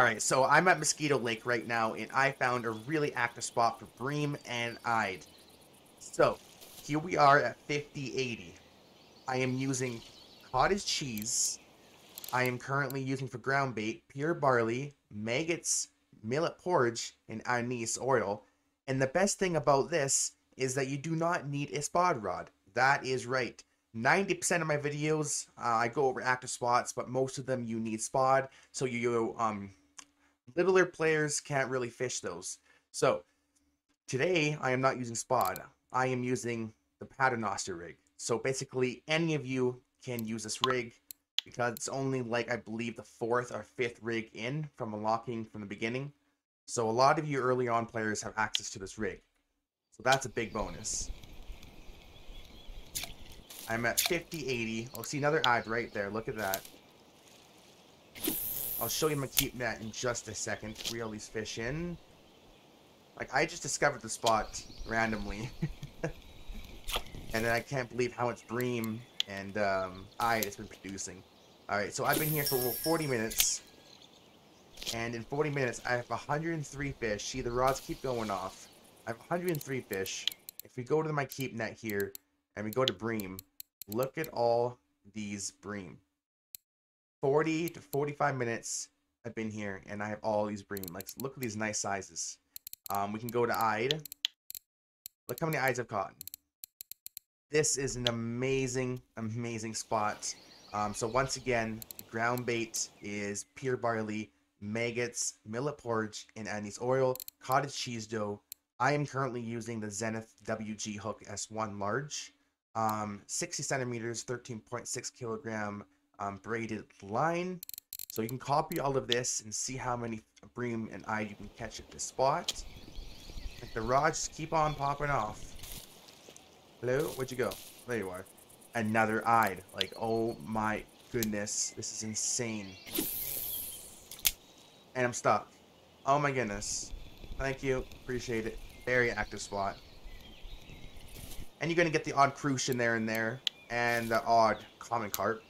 Alright, so I'm at Mosquito Lake right now, and I found a really active spot for Bream and Ide. So, here we are at 5080. I am using cottage cheese. I am currently using for ground bait pure barley, maggots, millet porridge, and anise oil. And the best thing about this is that you do not need a spot rod. That is right. 90% of my videos, uh, I go over active spots, but most of them you need spot. So you um littler players can't really fish those. So today I am not using spot. I am using the Paternoster rig. So basically any of you can use this rig because it's only like I believe the fourth or fifth rig in from unlocking from the beginning. So a lot of you early on players have access to this rig. So that's a big bonus. I'm at 50, 80. I'll see another ad right there. Look at that. I'll show you my keep net in just a second. Reel these fish in. Like, I just discovered the spot randomly. and then I can't believe how much bream and um, ide it's been producing. Alright, so I've been here for 40 minutes. And in 40 minutes, I have 103 fish. See, the rods keep going off. I have 103 fish. If we go to my keep net here, and we go to bream, look at all these bream. 40 to 45 minutes I've been here and I have all these bream. Like, look at these nice sizes. Um, we can go to Ide. Look how many eyes I've caught. This is an amazing, amazing spot. Um, so once again, ground bait is pure barley, maggots, millet porridge, and anise oil, cottage cheese dough. I am currently using the Zenith WG Hook S1 large. Um, 60 centimeters, 13.6 kilogram um, braided line. So you can copy all of this and see how many bream and ide you can catch at this spot. Like the rods keep on popping off. Hello? Where'd you go? There you are. Another ide. Like, oh my goodness. This is insane. And I'm stuck. Oh my goodness. Thank you. Appreciate it. Very active spot. And you're going to get the odd crucian there and there. And the odd common carp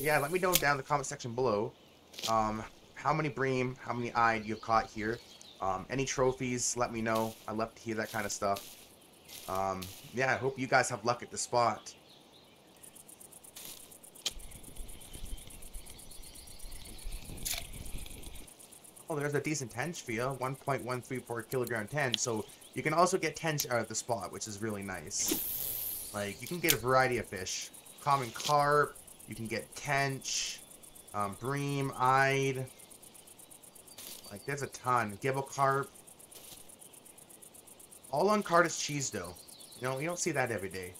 yeah, let me know down in the comment section below um, how many bream, how many ide you've caught here. Um, any trophies, let me know. I love to hear that kind of stuff. Um, yeah, I hope you guys have luck at the spot. Oh, there's a decent tench for you. 1.134 kilogram tench. So you can also get tench out of the spot, which is really nice. Like, you can get a variety of fish. Common carp, you can get tench, um, bream, ide. Like, there's a ton. Gibel carp. All on cottage cheese dough. You know, you don't see that every day.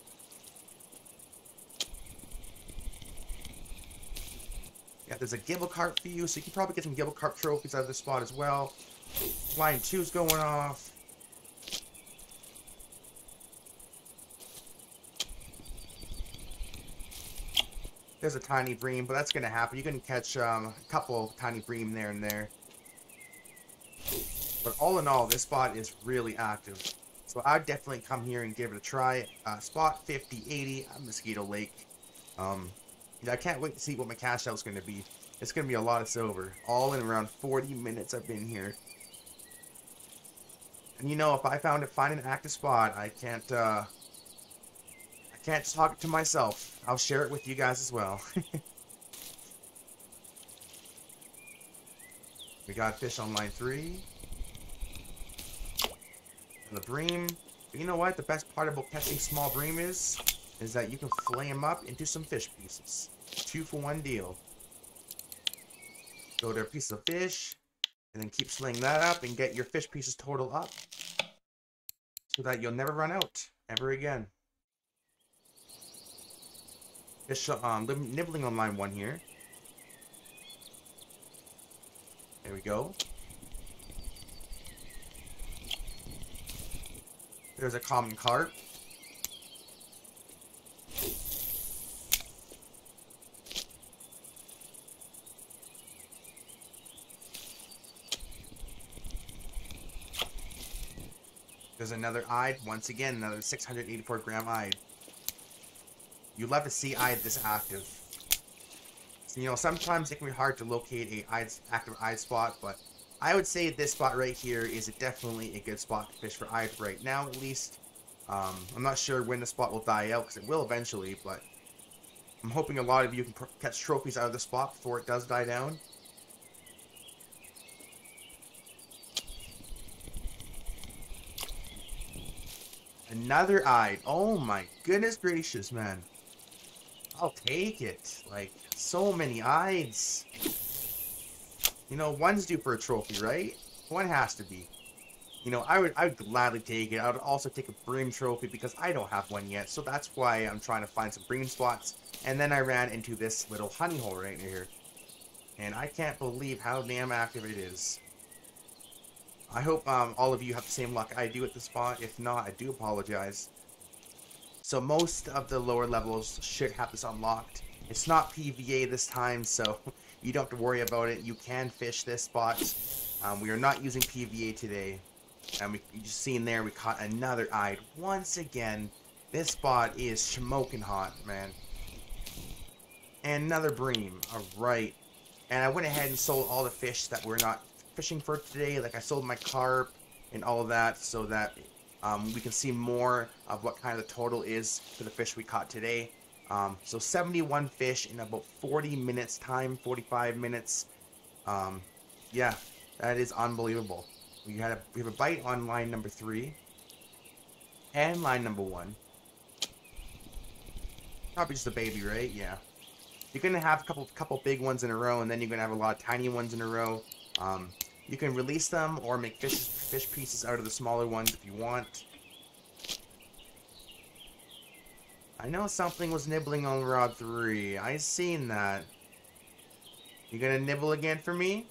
Yeah, there's a Gibel carp for you, so you can probably get some Gibel carp trophies out of this spot as well. Flying 2's going off. There's a tiny bream, but that's going to happen. You can catch um, a couple tiny bream there and there. But all in all, this spot is really active. So I'd definitely come here and give it a try. Uh, spot 5080 at Mosquito Lake. Um, I can't wait to see what my cash out's going to be. It's going to be a lot of silver. All in around 40 minutes I've been here. And you know, if I found it, find an active spot, I can't, uh, can't talk to myself. I'll share it with you guys as well. we got fish on line three. And the bream. But you know what? The best part about catching small bream is, is that you can flay them up into some fish pieces. Two for one deal. Go to a piece of fish, and then keep slaying that up and get your fish pieces total up. So that you'll never run out ever again. Just um, nibbling on line one here. There we go. There's a common carp. There's another ide. Once again, another 684 gram ide. You love to see ide this active. You know, sometimes it can be hard to locate a active eye spot, but I would say this spot right here is definitely a good spot to fish for eye right now, at least. Um, I'm not sure when the spot will die out, because it will eventually, but I'm hoping a lot of you can catch trophies out of the spot before it does die down. Another eye. Oh my goodness gracious, man. I'll take it. Like, so many eyes. You know, one's due for a trophy, right? One has to be. You know, I would I would gladly take it. I would also take a bream trophy because I don't have one yet. So that's why I'm trying to find some bream spots. And then I ran into this little honey hole right near here. And I can't believe how damn active it is. I hope um, all of you have the same luck I do at the spot. If not, I do apologize. So most of the lower levels should have this unlocked. It's not PVA this time, so you don't have to worry about it. You can fish this spot. Um, we are not using PVA today. And we you just seen there, we caught another eye. Once again, this spot is smoking hot, man. And another bream. Alright. And I went ahead and sold all the fish that we're not fishing for today. Like I sold my carp and all that so that um, we can see more of what kind of the total is for the fish we caught today. Um, so 71 fish in about 40 minutes time, 45 minutes. Um, yeah, that is unbelievable. We had a, we have a bite on line number three and line number one. Probably just a baby, right? Yeah. You're gonna have a couple couple big ones in a row, and then you're gonna have a lot of tiny ones in a row. Um, you can release them or make fish, fish pieces out of the smaller ones if you want. I know something was nibbling on rod 3. I seen that. You gonna nibble again for me?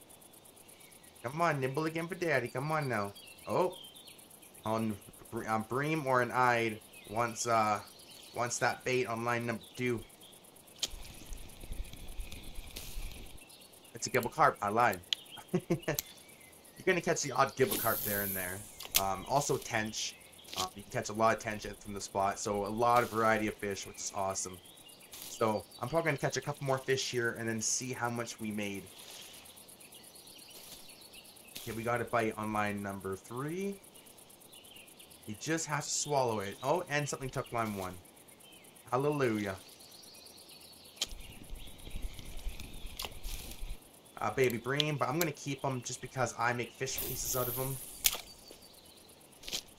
Come on, nibble again for daddy. Come on now. Oh. On, on Bream or an Ide once, uh, once that bait on line number 2. It's a Gibel carp. I lied. You're going to catch the odd Gibel carp there and there. Um, also tench. Um, you can catch a lot of tench from the spot. So a lot of variety of fish, which is awesome. So I'm probably going to catch a couple more fish here and then see how much we made. Okay, we got a bite on line number three. You just have to swallow it. Oh, and something took line one. Hallelujah. Uh, baby bream, but I'm going to keep them just because I make fish pieces out of them.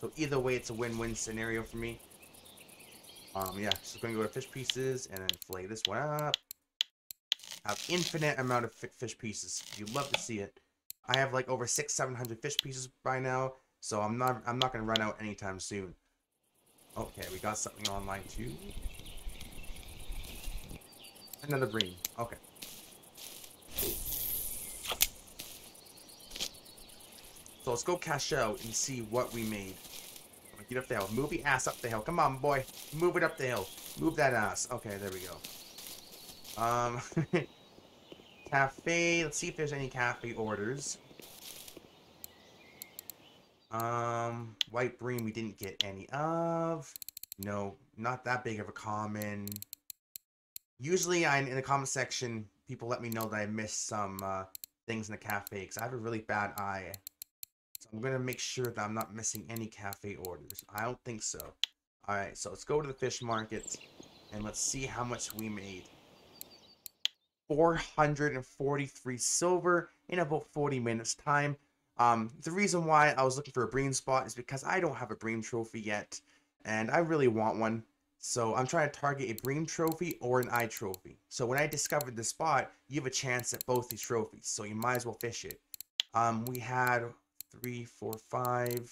So either way, it's a win-win scenario for me. Um, yeah, so going to go to fish pieces and then fillet this one up. have infinite amount of fish pieces. You love to see it. I have like over six, seven hundred fish pieces by now, so I'm not I'm not gonna run out anytime soon. Okay, we got something online too. Another bream. Okay. So let's go cash out and see what we made. Get up the hill. Move your ass up the hill. Come on, boy. Move it up the hill. Move that ass. Okay, there we go. Um, cafe. Let's see if there's any cafe orders. Um, white bream we didn't get any of. No, not that big of a common. Usually, I'm in the comment section, people let me know that I missed some uh, things in the cafe because I have a really bad eye. I'm going to make sure that I'm not missing any cafe orders. I don't think so. Alright, so let's go to the fish market and let's see how much we made. 443 silver in about 40 minutes time. Um, the reason why I was looking for a bream spot is because I don't have a bream trophy yet, and I really want one. So I'm trying to target a bream trophy or an eye trophy. So when I discovered the spot, you have a chance at both these trophies, so you might as well fish it. Um, we had three, four, five,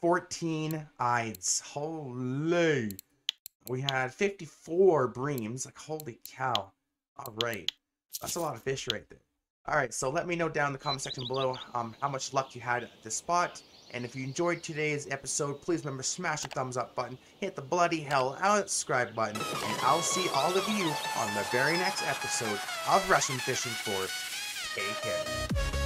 14 Ides. Holy. We had 54 Breams. Like, holy cow. All right. That's a lot of fish right there. All right, so let me know down in the comment section below um, how much luck you had at this spot. And if you enjoyed today's episode, please remember to smash the thumbs up button, hit the bloody hell out subscribe button, and I'll see all of you on the very next episode of Russian Fishing 4 Take care.